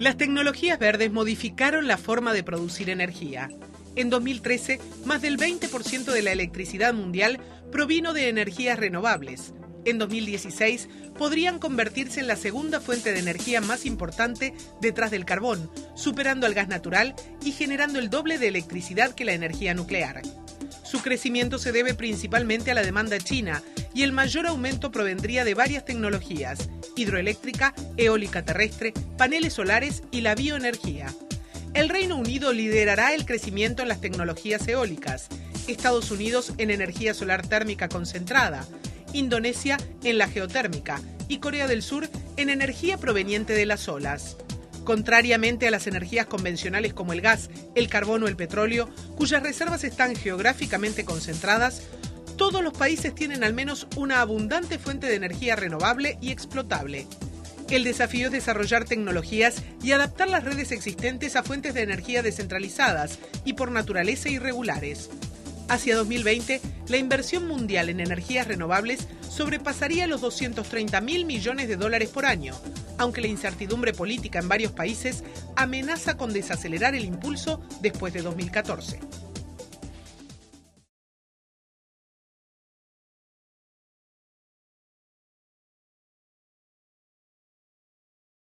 Las tecnologías verdes modificaron la forma de producir energía. En 2013, más del 20% de la electricidad mundial provino de energías renovables. En 2016 podrían convertirse en la segunda fuente de energía más importante detrás del carbón, superando al gas natural y generando el doble de electricidad que la energía nuclear. Su crecimiento se debe principalmente a la demanda china y el mayor aumento provendría de varias tecnologías, hidroeléctrica, eólica terrestre, paneles solares y la bioenergía. El Reino Unido liderará el crecimiento en las tecnologías eólicas, Estados Unidos en energía solar térmica concentrada, Indonesia en la geotérmica y Corea del Sur en energía proveniente de las olas. Contrariamente a las energías convencionales como el gas, el carbón o el petróleo, cuyas reservas están geográficamente concentradas, todos los países tienen al menos una abundante fuente de energía renovable y explotable. El desafío es desarrollar tecnologías y adaptar las redes existentes a fuentes de energía descentralizadas y por naturaleza irregulares. Hacia 2020, la inversión mundial en energías renovables sobrepasaría los 230 mil millones de dólares por año, aunque la incertidumbre política en varios países amenaza con desacelerar el impulso después de 2014.